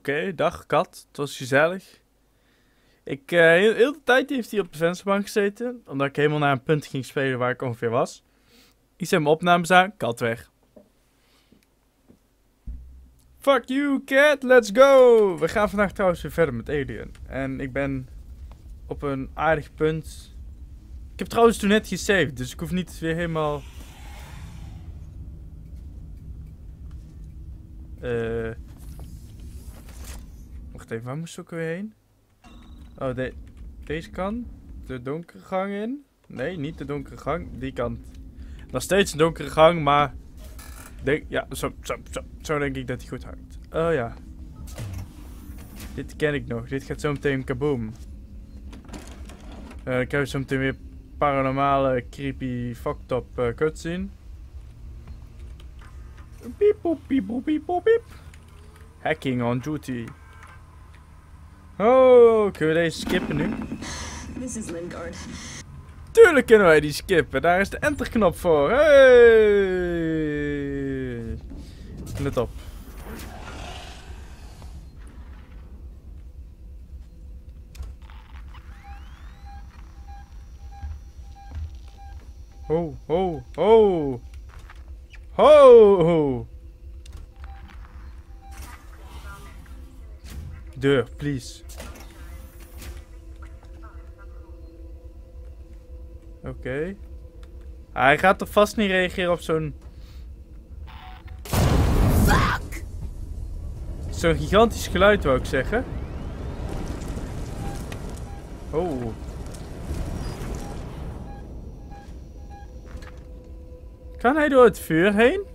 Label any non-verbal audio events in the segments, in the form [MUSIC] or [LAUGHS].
Oké, dag kat. Het was gezellig. Ik, heel, heel de tijd heeft hij op de vensterbank gezeten. Omdat ik helemaal naar een punt ging spelen waar ik ongeveer was. Ik zet mijn opnames aan, kat weg. Fuck you, cat, let's go! We gaan vandaag trouwens weer verder met Alien. En ik ben op een aardig punt. Ik heb trouwens toen net gesaved, dus ik hoef niet weer helemaal... Eh... Waar moest ik weer heen? Oh, de deze kant? De donkere gang in? Nee, niet de donkere gang, die kant. Nog steeds een donkere gang, maar... Denk, ja, zo, zo, zo, zo denk ik dat hij goed hangt. Oh ja. Dit ken ik nog. Dit gaat zo meteen kaboom. Dan krijg je zo meteen weer paranormale, creepy, fucked up uh, cutscene. Piep, piep, piep, poep, piep. Hacking on duty. Oh, kunnen we deze skippen nu? This is Lingard. Tuurlijk kunnen wij die skippen. Daar is de enterknop voor. Hey! Let op. Ho, ho, ho! Ho! Deur, please. Oké. Hij gaat toch vast niet reageren op zo'n... Fuck! Zo'n gigantisch geluid wou ik zeggen. Oh. Kan hij door het vuur heen?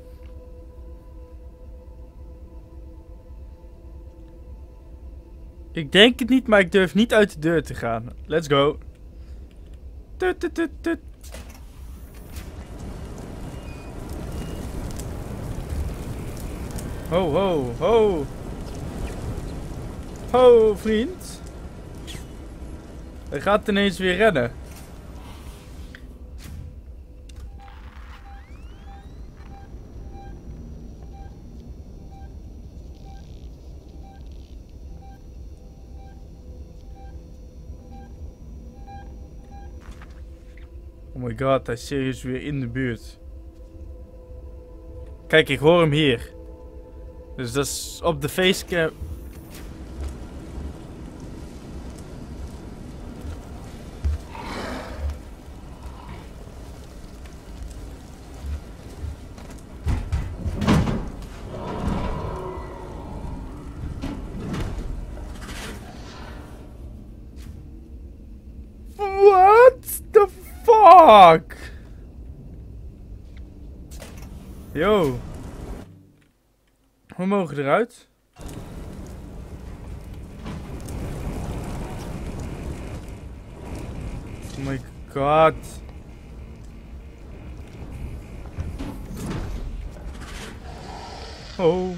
Ik denk het niet, maar ik durf niet uit de deur te gaan. Let's go. Ho, ho, ho. Ho, vriend. Hij gaat ineens weer rennen. Oh my god, hij is serieus weer in de buurt. Kijk, ik hoor hem hier. Dus dat is op de facecam. Fuck? Yo. We mogen eruit. Oh my god. Oh.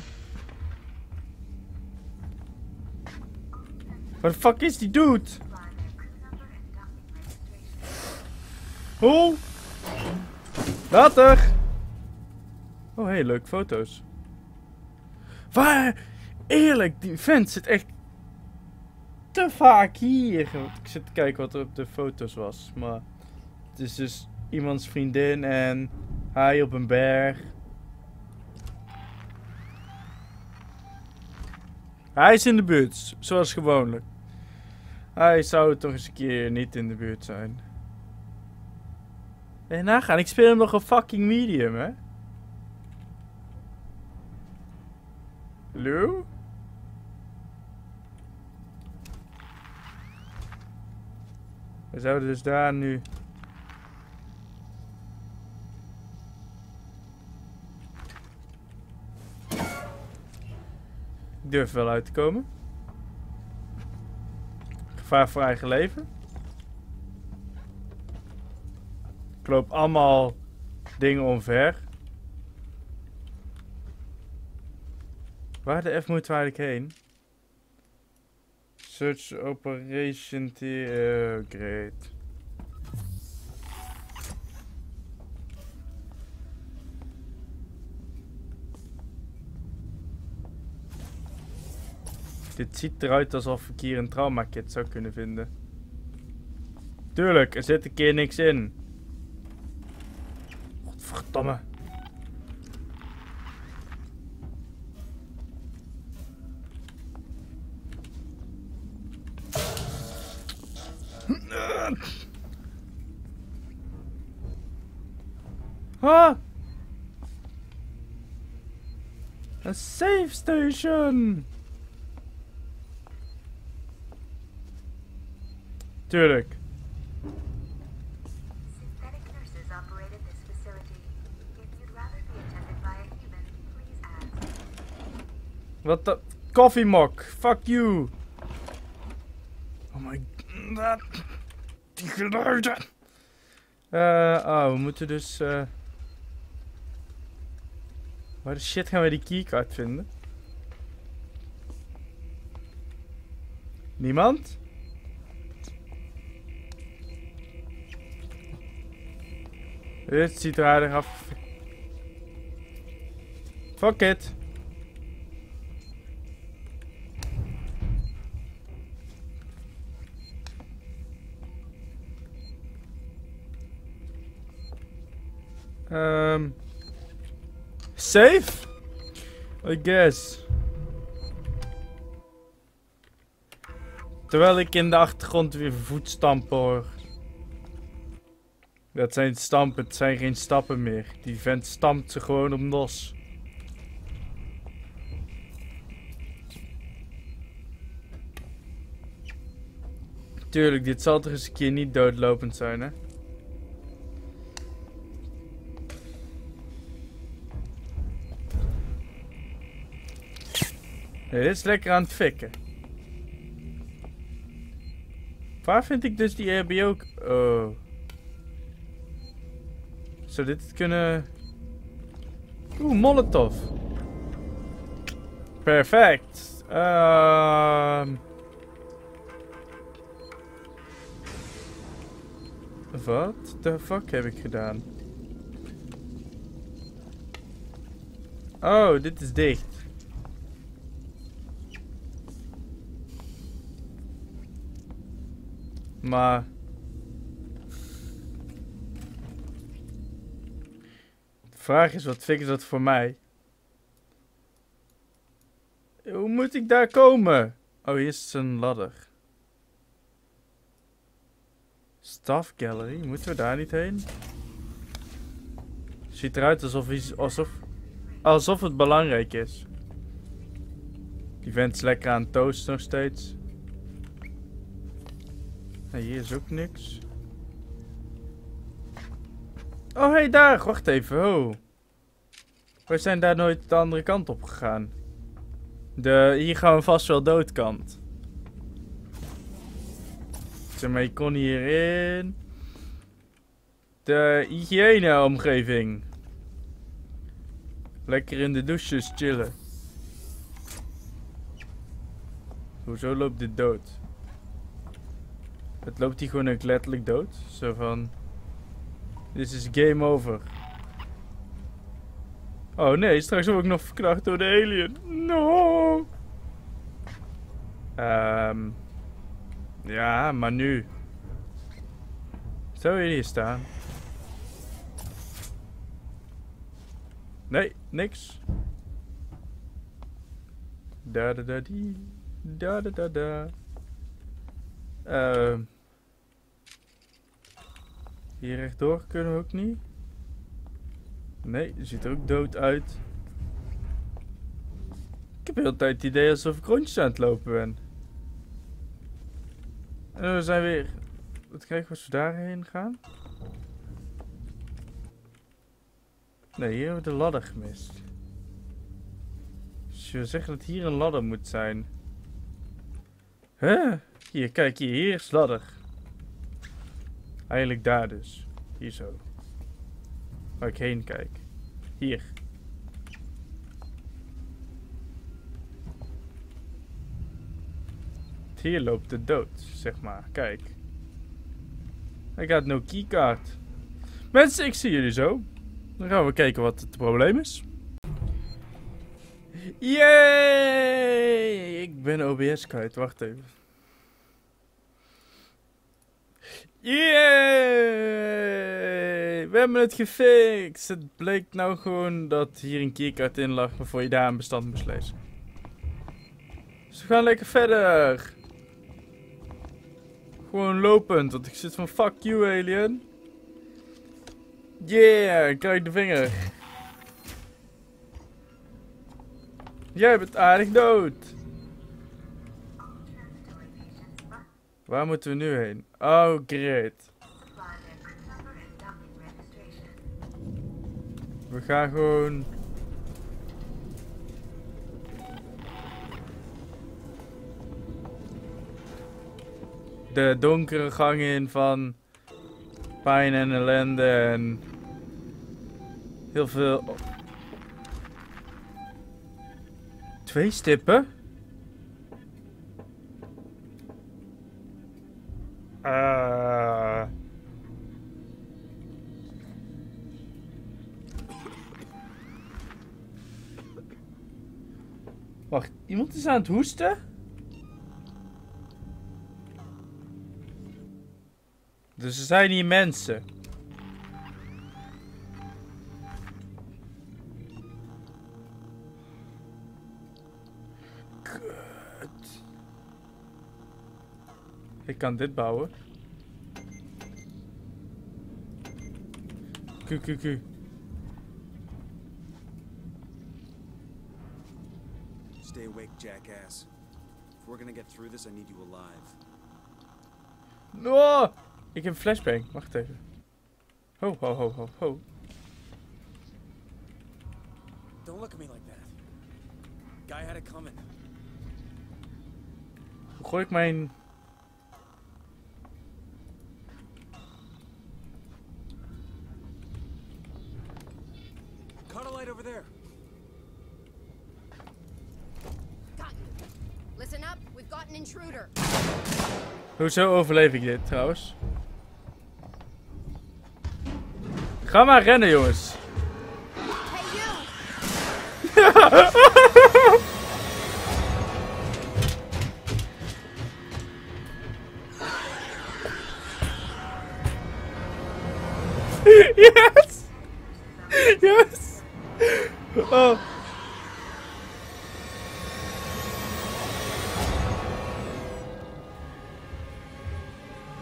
Waar de fuck is die dude? Oh. Later. Oh, hey, leuk foto's. Waar? Eerlijk, die vent zit echt te vaak hier. Ik zit te kijken wat er op de foto's was. Maar het is dus iemands vriendin en hij op een berg. Hij is in de buurt, zoals gewoonlijk. Hij zou toch eens een keer niet in de buurt zijn. En nagaan, ik speel hem nog een fucking medium, hè? Hallo? We zouden dus daar nu... Ik durf wel uit te komen. Gevaar voor eigen leven. Ik loop allemaal dingen omver. Waar de F moet ik heen? Search Operation T. Uh, great. Dit ziet eruit alsof ik hier een trauma kit zou kunnen vinden. Tuurlijk, er zit een keer niks in. By a human, please ask. Wat de... Koffiemok. Fuck you. Oh my... god. Die geluiden. Oh, we moeten dus... eh Waar de shit gaan we die keycard vinden? Niemand? Dit ziet er aardig af. Fuck it. Um, safe? I guess. Terwijl ik in de achtergrond weer voetstampen hoor. Dat zijn stampen, het zijn geen stappen meer. Die vent stampt ze gewoon om los. Tuurlijk, dit zal toch eens een keer niet doodlopend zijn, hè? Dit is lekker aan het fikken. Waar vind ik dus die RBO... Oh. Zou dit kunnen... Oeh, Molotov. Perfect. Ehm... Wat de fuck heb ik gedaan? Oh, dit is dicht. Maar... De vraag is, wat fix dat voor mij? Hoe moet ik daar komen? Oh, hier is een ladder. Staff Gallery, moeten we daar niet heen? Ziet eruit alsof, iets, alsof, alsof het belangrijk is. Die vent is lekker aan het toasten nog steeds. Hier is ook niks. Oh, hey, daar. Wacht even. Oh. We zijn daar nooit de andere kant op gegaan. De, hier gaan we vast wel doodkant. Zeg maar, je kon hierin. De hygiëne-omgeving. Lekker in de douches chillen. Hoezo loopt dit dood? Het loopt hier gewoon ook letterlijk dood. Zo van... Dit is game over. Oh nee, straks word ik nog verkracht door de alien. No! Ehm... ja, maar nu. Zou je hier staan? Nee, niks. Da da da die. Da da da da. Ehm... Hier rechtdoor kunnen we ook niet. Nee, ziet er ook dood uit. Ik heb de tijd het idee alsof ik rondjes aan het lopen ben. En we zijn weer... Wat krijgen we als we daarheen gaan? Nee, hier hebben we de ladder gemist. Dus je wil zeggen dat hier een ladder moet zijn. Huh? Hier, kijk hier. Hier is de ladder. Eigenlijk daar dus. Hier zo. Waar ik heen kijk. Hier. Hier loopt de dood, zeg maar. Kijk. Ik had no keycard. Mensen, ik zie jullie zo. Dan gaan we kijken wat het probleem is. Yay! Ik ben OBS kwijt, wacht even. Yay! We hebben het gefixt! Het bleek nou gewoon dat hier een keycard in lag waarvoor je daar een bestand moest lezen. Dus we gaan lekker verder. Gewoon lopend, want ik zit van fuck you alien. Yeah, kijk de vinger. Jij bent aardig dood. Waar moeten we nu heen? Oh, great. We gaan gewoon... De donkere gang in van pijn en ellende en heel veel... Twee stippen? Wacht, iemand is aan het hoesten? Dus er zijn hier mensen. Kut. Ik kan dit bouwen. Ku, ku, ku. Stay awake, jackass. If we're gonna get through this, I need you alive. No! Ik heb flashbang. Wacht even. Ho, ho, ho, ho, ho. Don't look at me like that. Guy had it coming. Hoe gooi ik mijn... Caught a light over there. Listen up, we've got an intruder. Hoezo overleef ik dit trouwens? Ga maar rennen jongens. Hey you! [LAUGHS] yes! Yes! Oh.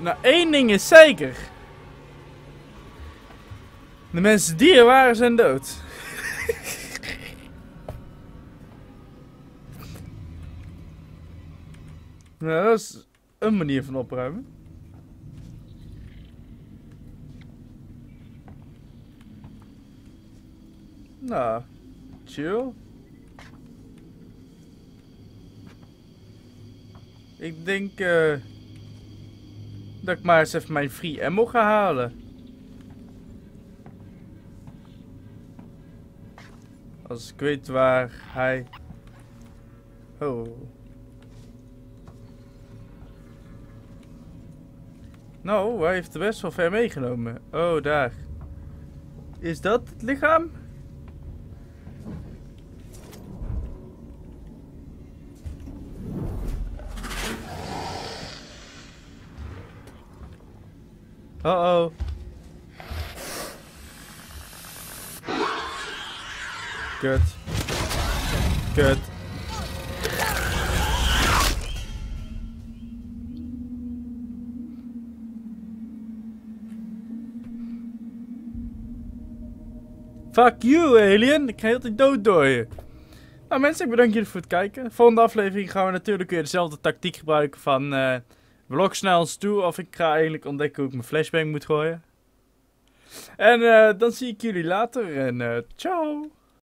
Nou, één ding is zeker. De mensen die er waren zijn dood. [LAUGHS] nou, dat is een manier van opruimen. Nou, chill. Ik denk eh, dat ik maar eens even mijn free ammo ga halen. Als ik weet waar hij... Oh. Nou, hij heeft er best wel ver meegenomen. Oh, daar. Is dat het lichaam? Uh-oh. Kut. Kut. Fuck you, alien. Ik ga heel de dood door je. Nou mensen, ik bedank jullie voor het kijken. Volgende aflevering gaan we natuurlijk weer dezelfde tactiek gebruiken van... eh blok snel ons toe of ik ga eigenlijk ontdekken hoe ik mijn flashbang moet gooien. En eh, dan zie ik jullie later en eh ciao.